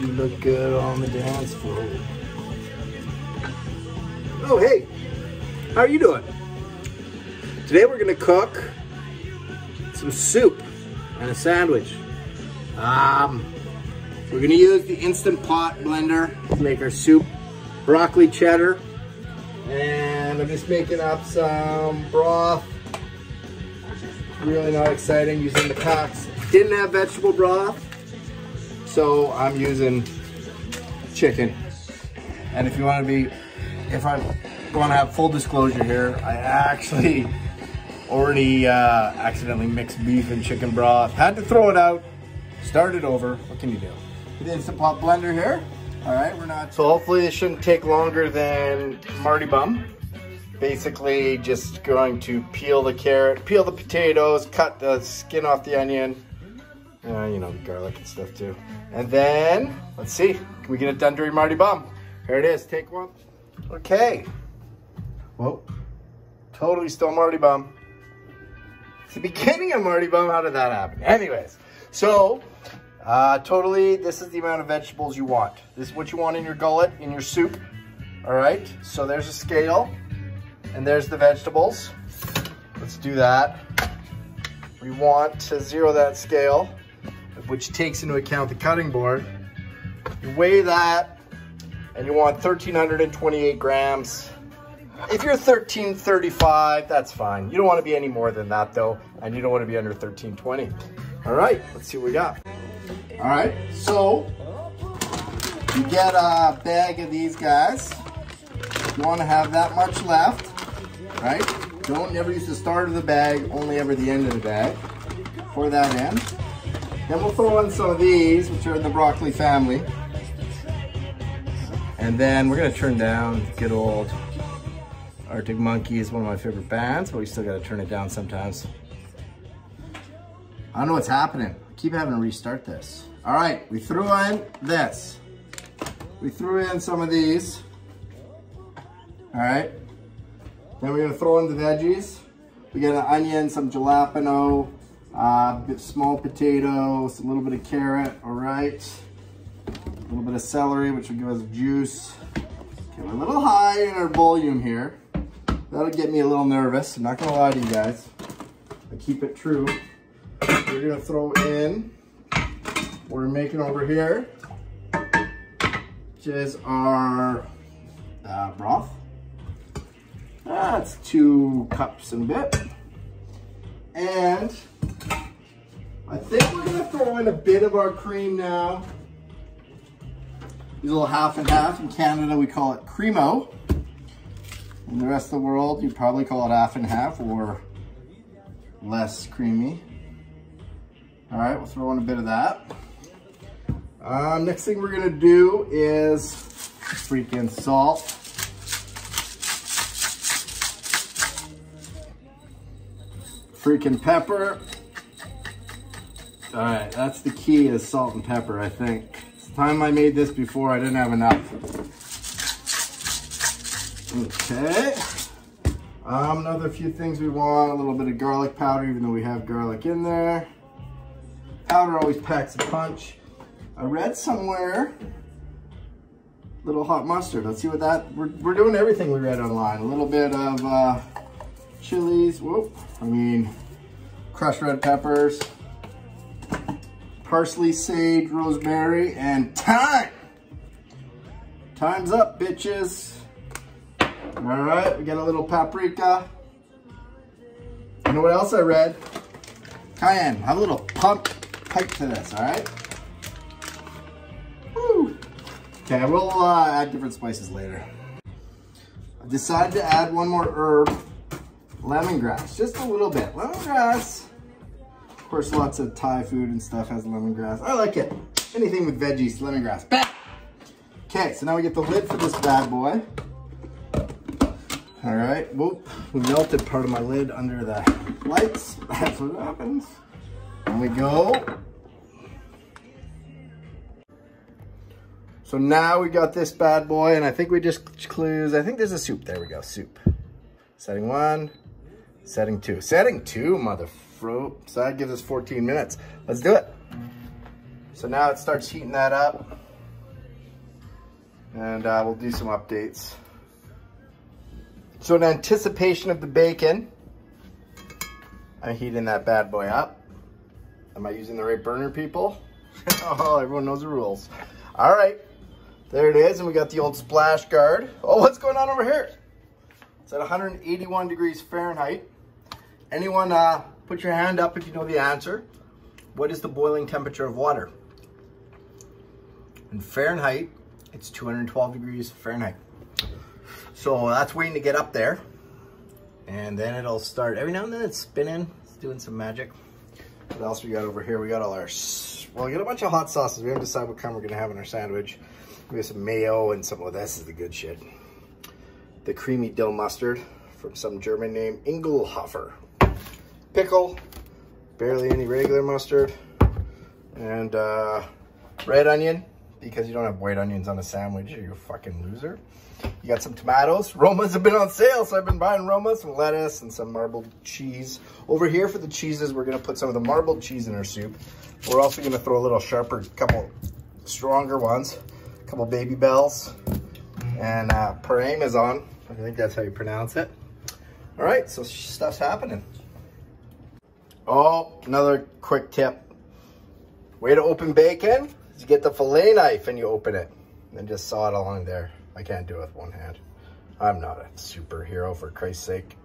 You look good on the dance floor? Oh, hey, how are you doing? Today we're gonna cook some soup and a sandwich. Um, we're gonna use the Instant Pot blender to make our soup, broccoli cheddar, and I'm just making up some broth. Really not exciting using the packs. Didn't have vegetable broth, so I'm using chicken. And if you want to be, if I want to have full disclosure here, I actually already uh, accidentally mixed beef and chicken broth. Had to throw it out, start it over. What can you do? The Instant Pot blender here. All right, we're not. So hopefully this shouldn't take longer than Mardy Bum. Basically just going to peel the carrot, peel the potatoes, cut the skin off the onion, uh, you know, garlic and stuff too. And then, let's see, can we get it done during Mardy Bum? Here it is, take one. Okay. Whoa, totally still Mardy Bum. It's the beginning of Mardy Bum, how did that happen? Anyways, so, uh, totally, this is the amount of vegetables you want. This is what you want in your gullet, in your soup. All right, so there's a scale, and there's the vegetables. Let's do that. We want to zero that scale which takes into account the cutting board. You weigh that and you want 1,328 grams. If you're 1335, that's fine. You don't want to be any more than that though, and you don't want to be under 1320. All right, let's see what we got. All right, so you get a bag of these guys. You want to have that much left, right? Don't never use the start of the bag, only ever the end of the bag for that end. Then we'll throw in some of these, which are in the broccoli family. And then we're gonna turn down good old Arctic Monkey is one of my favorite bands, but we still gotta turn it down sometimes. I don't know what's happening. I keep having to restart this. All right, we threw in this. We threw in some of these. All right. Then we're gonna throw in the veggies. We got an onion, some jalapeno, uh, small potatoes, a little bit of carrot, all right. A little bit of celery, which will give us juice. Okay, we're a little high in our volume here. That'll get me a little nervous. I'm not gonna lie to you guys. I keep it true. We're gonna throw in what we're making over here, which is our uh, broth. That's two cups and a bit. And I think we're gonna throw in a bit of our cream now. These little half and half. In Canada, we call it Cremo. In the rest of the world, you probably call it half and half or less creamy. All right, we'll throw in a bit of that. Um, next thing we're gonna do is freaking salt. Freaking pepper. All right, that's the key is salt and pepper, I think. It's time I made this before, I didn't have enough. Okay. Um, another few things we want, a little bit of garlic powder, even though we have garlic in there. Powder always packs a punch. I read somewhere, little hot mustard. Let's see what that, we're, we're doing everything we read online. A little bit of uh, chilies, whoop, I mean, crushed red peppers, parsley, sage, rosemary, and thyme. Time's up, bitches. All right, we got a little paprika. You know what else I read? Cayenne. Have a little pump pipe to this, all right? Woo. Okay, we'll uh, add different spices later. I decided to add one more herb, lemongrass, just a little bit. Lemongrass of course, lots of Thai food and stuff has lemongrass. I like it. Anything with veggies, lemongrass. Bam! Okay, so now we get the lid for this bad boy. All right, whoop. We melted part of my lid under the lights. That's what happens. And we go. So now we got this bad boy, and I think we just clues. I think there's a soup. There we go, soup. Setting one, setting two. Setting two, mother so that gives us 14 minutes. Let's do it. So now it starts heating that up. And uh, we'll do some updates. So in anticipation of the bacon, I'm heating that bad boy up. Am I using the right burner, people? oh, everyone knows the rules. All right, there it is. And we got the old splash guard. Oh, what's going on over here? It's at 181 degrees Fahrenheit. Anyone uh, put your hand up if you know the answer. What is the boiling temperature of water? In Fahrenheit, it's 212 degrees Fahrenheit. So that's waiting to get up there. And then it'll start, every now and then it's spinning, it's doing some magic. What else we got over here? We got all our, well, we got a bunch of hot sauces. We haven't decided what kind we're gonna have in our sandwich. We got some mayo and some, oh, this is the good shit. The creamy dill mustard from some German name, Inglehoffer. Pickle, barely any regular mustard, and uh, red onion, because you don't have white onions on a sandwich, you fucking loser. You got some tomatoes. Romas have been on sale, so I've been buying Roma, some lettuce, and some marbled cheese. Over here for the cheeses, we're gonna put some of the marbled cheese in our soup. We're also gonna throw a little sharper, couple stronger ones, a couple Babybels, and uh, Parmesan. I think that's how you pronounce it. All right, so stuff's happening. Oh, another quick tip. Way to open bacon is you get the fillet knife and you open it. And just saw it along there. I can't do it with one hand. I'm not a superhero, for Christ's sake.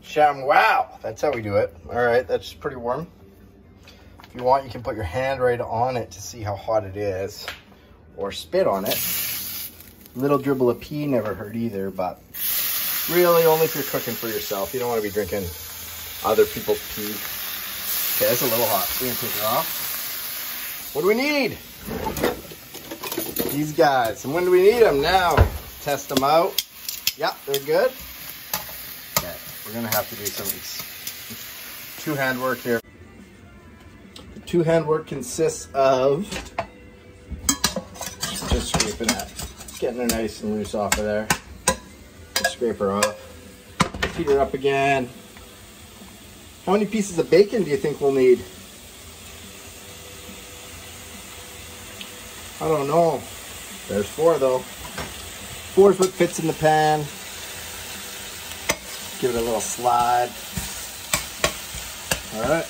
Sham, wow, that's how we do it. All right, that's pretty warm. If you want, you can put your hand right on it to see how hot it is. Or spit on it. Little dribble of pee never hurt either, but really only if you're cooking for yourself. You don't want to be drinking other people's pee. Okay, it's a little hot. We're gonna take it off. What do we need? These guys. And when do we need them? Now. Test them out. Yep, they're good. Okay, we're gonna have to do some two-hand work here. The two-hand work consists of just scraping that, getting her nice and loose off of there. Scrape her off. Heat her up again. How many pieces of bacon do you think we'll need? I don't know. There's four though. Four is what fits in the pan. Give it a little slide. All right.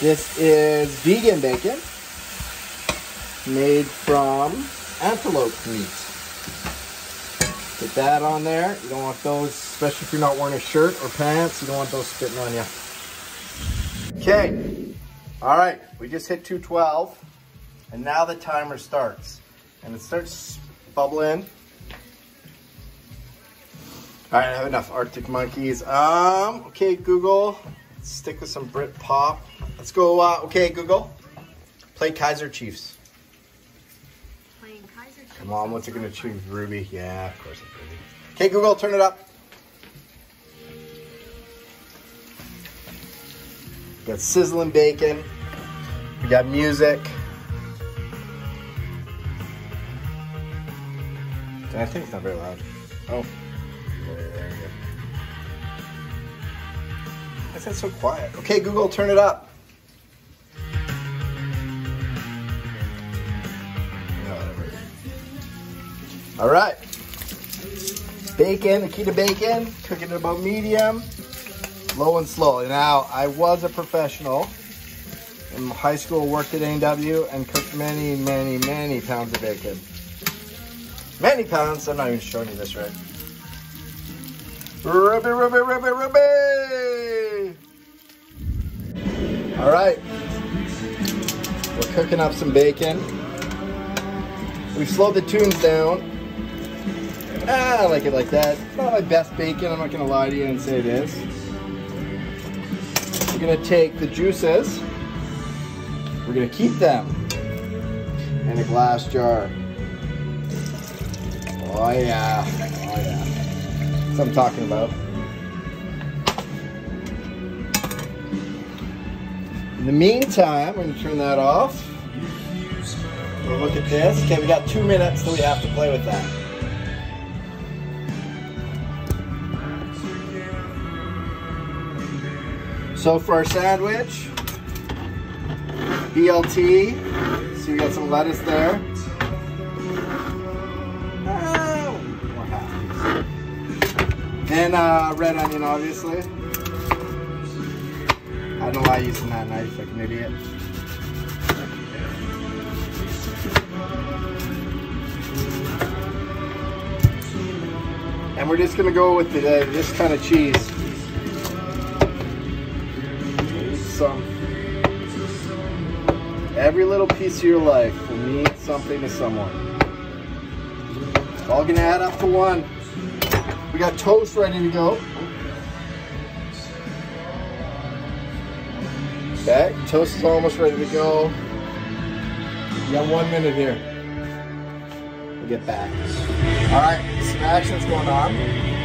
This is vegan bacon made from antelope meat. Put that on there. You don't want those, especially if you're not wearing a shirt or pants, you don't want those spitting on you. Okay. All right, we just hit 212. And now the timer starts. And it starts bubbling. All right, I have enough Arctic Monkeys. Um, okay, Google, let's stick with some Brit pop. Let's go, uh, okay, Google, play Kaiser Chiefs. Come on, what's it gonna choose? Ruby? Yeah, of course Okay, Google, turn it up. We got sizzling bacon. We got music. I think it's not very loud. Oh. Why is so quiet? Okay, Google, turn it up. All right. Bacon, the key to bacon, cooking it about medium, low and slow. Now, I was a professional. In high school, worked at A&W and cooked many, many, many pounds of bacon. Many pounds, I'm not even showing you this right. Ruby, Ruby, Ruby, Ruby! All right. We're cooking up some bacon. We've slowed the tunes down. Ah, I like it like that. It's not my best bacon, I'm not gonna lie to you and say it is. We're gonna take the juices, we're gonna keep them in a glass jar. Oh yeah, oh yeah. That's what I'm talking about. In the meantime, we're gonna turn that off. We'll look at this. Okay, we got two minutes till we have to play with that. So for our sandwich, BLT, So you got some lettuce there. And uh, red onion, obviously. I don't know why I'm using that knife like an idiot. And we're just gonna go with the, uh, this kind of cheese. Every little piece of your life will mean something to someone. It's all gonna add up to one. We got toast ready to go. Okay, toast is almost ready to go. You got one minute here. We'll get back. All right, some action's going on.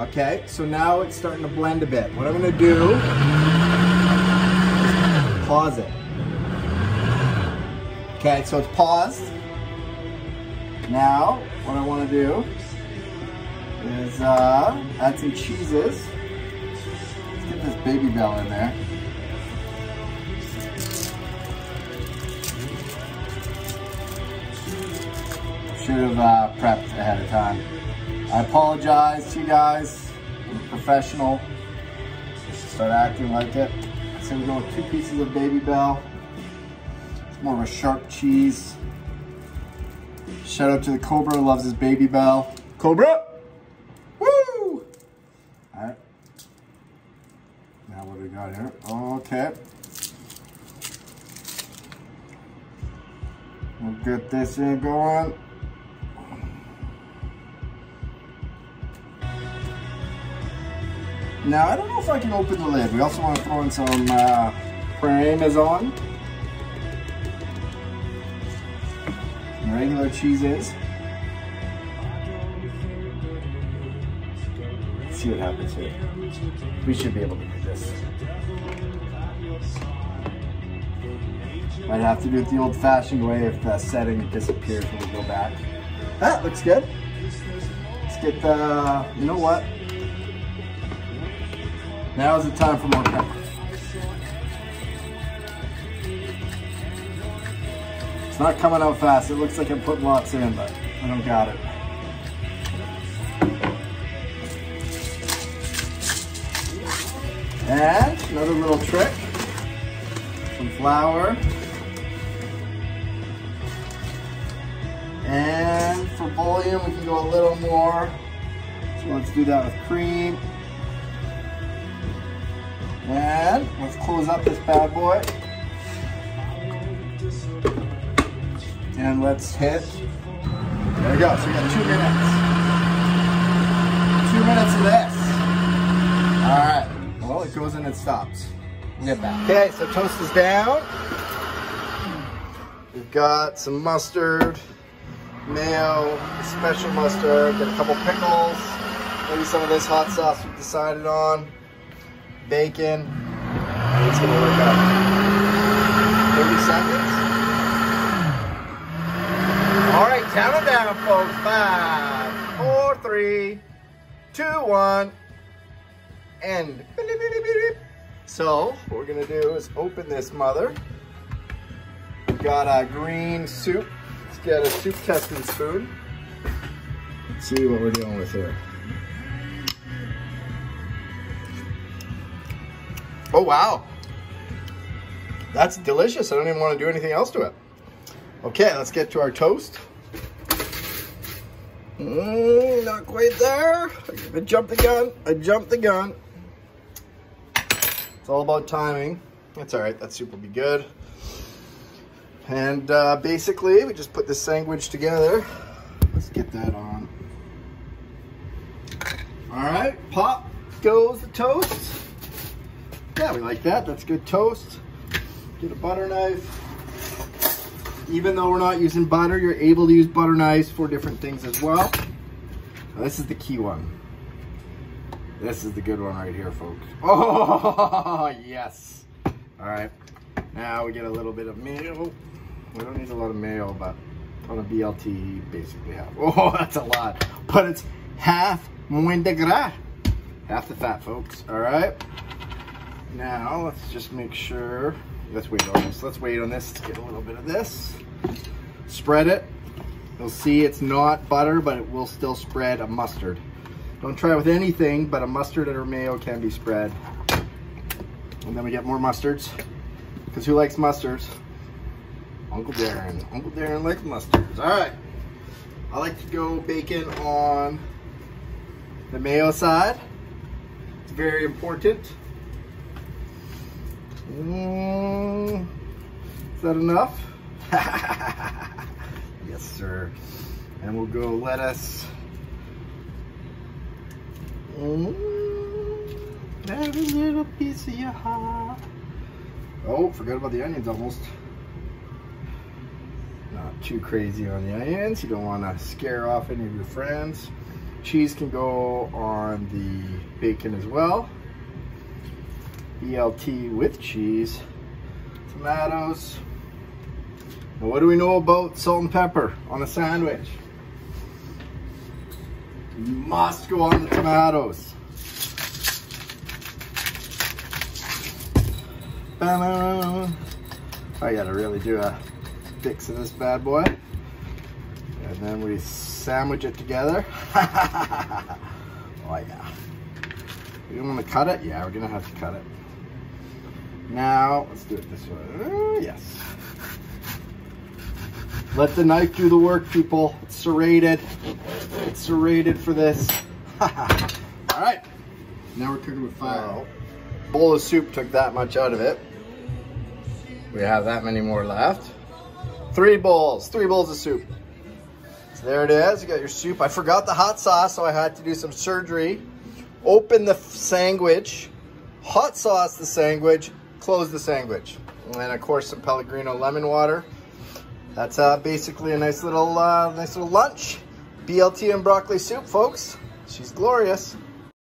Okay, so now it's starting to blend a bit. What I'm gonna do, pause it. Okay, so it's paused. Now, what I wanna do is uh, add some cheeses. Let's get this Babybel in there. Should have uh, prepped ahead of time. I apologize to you guys. I'm a professional. Start acting like it. So we go with two pieces of Babybel. It's more of a sharp cheese. Shout out to the Cobra, loves his Babybel. Cobra! Woo! Alright. Now what do we got here? Okay. We'll get this in going. Now, I don't know if I can open the lid. We also want to throw in some uh, Parmesan. Regular cheeses. Let's see what happens here. We should be able to do this. Might have to do it the old-fashioned way if the setting disappears when we go back. That looks good. Let's get the, you know what? Now is the time for more pepper. It's not coming out fast. It looks like I'm putting lots in, but I don't got it. And another little trick, some flour. And for volume, we can go a little more. So let's do that with cream. And let's close up this bad boy. And let's hit, there we go, so we got two minutes. Two minutes of this. All right, well, it goes and it stops. We'll get back. Okay, so toast is down. We've got some mustard, mayo, special mustard, got a couple pickles, maybe some of this hot sauce we've decided on, bacon, it's gonna work out. 30 seconds. All right, count it down, folks. Five, four, three, two, one, and so what we're gonna do is open this mother. We've got a green soup. Let's get a soup testing spoon. Let's see what we're dealing with here. Oh wow, that's delicious. I don't even want to do anything else to it. Okay, let's get to our toast. Mm, not quite there. I jumped the gun. I jumped the gun. It's all about timing. That's all right. That soup will be good. And uh, basically, we just put the sandwich together. Let's get that on. All right, pop goes the toast. Yeah, we like that. That's good toast. Get a butter knife. Even though we're not using butter, you're able to use butter knives for different things as well. Now, this is the key one. This is the good one right here, folks. Oh, yes. All right. Now we get a little bit of mayo. We don't need a lot of mayo, but on a BLT, basically half. Oh, that's a lot. But it's half Moins de gras. Half the fat, folks. All right. Now, let's just make sure. Let's wait on this. Let's wait on this. Let's get a little bit of this. Spread it. You'll see it's not butter, but it will still spread a mustard. Don't try it with anything, but a mustard or mayo can be spread. And then we get more mustards. Because who likes mustards? Uncle Darren. Uncle Darren likes mustards. All right. I like to go bacon on the mayo side. It's very important. Mm, is that enough? yes, sir. And we'll go lettuce. Mm, every little piece of your heart. Oh, forgot about the onions almost. Not too crazy on the onions. You don't want to scare off any of your friends. Cheese can go on the bacon as well. BLT with cheese. Tomatoes. Now what do we know about salt and pepper on a sandwich? You must go on the tomatoes. I gotta really do a fix of this bad boy. And then we sandwich it together. oh yeah. Don't want to cut it? Yeah, we're gonna have to cut it. Now, let's do it this way. Uh, yes. Let the knife do the work, people. It's serrated. It's serrated for this. All right. Now we're cooking with fire. Bowl of soup took that much out of it. We have that many more left. Three bowls, three bowls of soup. So there it is, you got your soup. I forgot the hot sauce, so I had to do some surgery. Open the sandwich, hot sauce the sandwich, close the sandwich. And of course some Pellegrino lemon water. That's uh, basically a nice little, uh, nice little lunch. BLT and broccoli soup, folks. She's glorious.